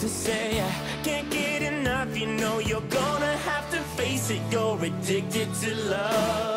to say I can't get enough. You know you're gonna have to face it. You're addicted to love.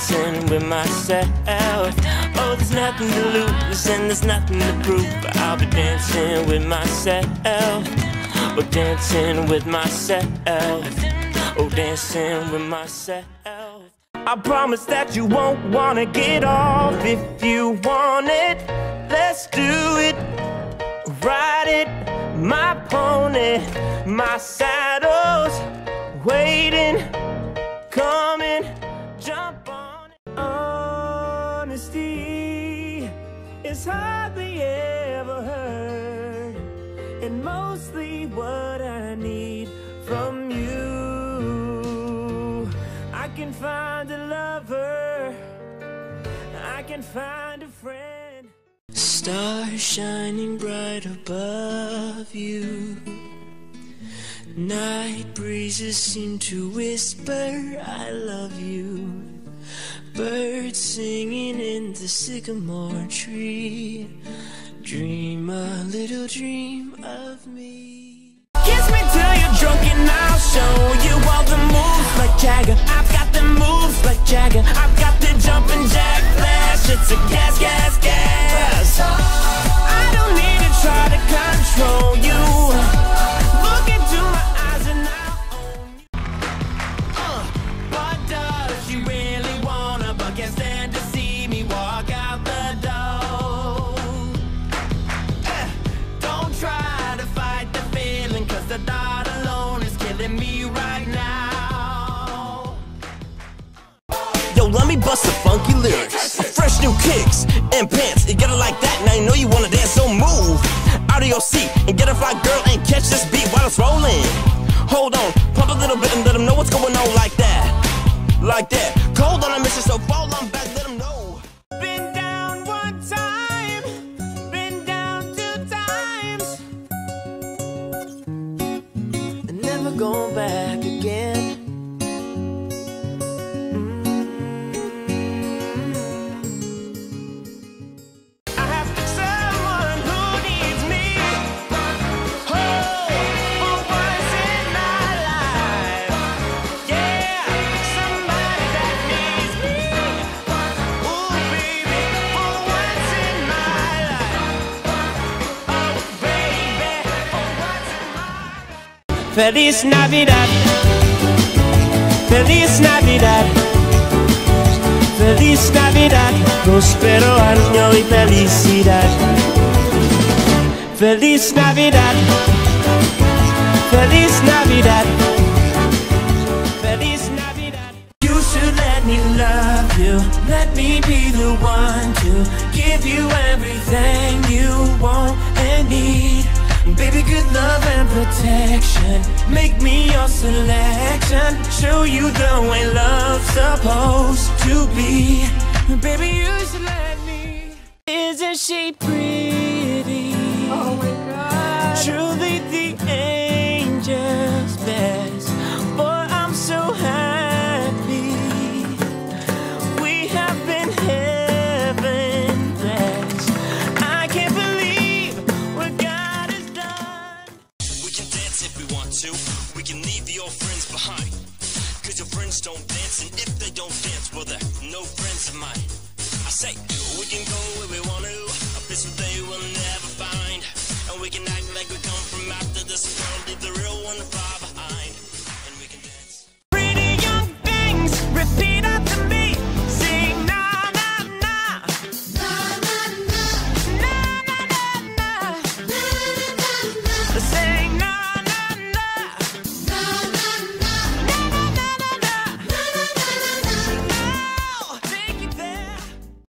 Dancing with myself. Oh, there's nothing to lose and there's nothing to prove. I'll be dancing with myself. Oh, dancing with myself. Oh, dancing with myself. I promise that you won't wanna get off if you want it. Let's do it. Ride it, my pony, my saddle's is hardly ever heard, and mostly what I need from you. I can find a lover, I can find a friend. Stars shining bright above you. Night breezes seem to whisper, I love you. Birds singing in the sycamore tree. Dream a little dream of me. Kiss me till you're drunk and I'll show you all the moves like Jagger. I've got the moves like Jagger. I've got the jumping jack flash. It's a gas, gas, gas. Right now. Yo, let me bust the funky lyrics. Fresh new kicks and pants. You get it like that, now you know you wanna dance, so move out of your seat and get a fly girl and catch this beat while it's rolling. Hold on, pump a little bit and let them know what's going on like that. Like that. Never back again. Feliz Navidad. Feliz Navidad. Feliz Navidad, próspero año y felicidad. Feliz Navidad, Feliz Navidad, Feliz Navidad. You should let me love you, let me be the one to give you everything you want and need. Good love and protection. Make me your selection. Show you the way love's supposed to be. Baby, you should let me. Isn't she pretty? To. We can leave your friends behind. Cause your friends don't dance, and if they don't dance, well, they're no friends of mine. I say, we can go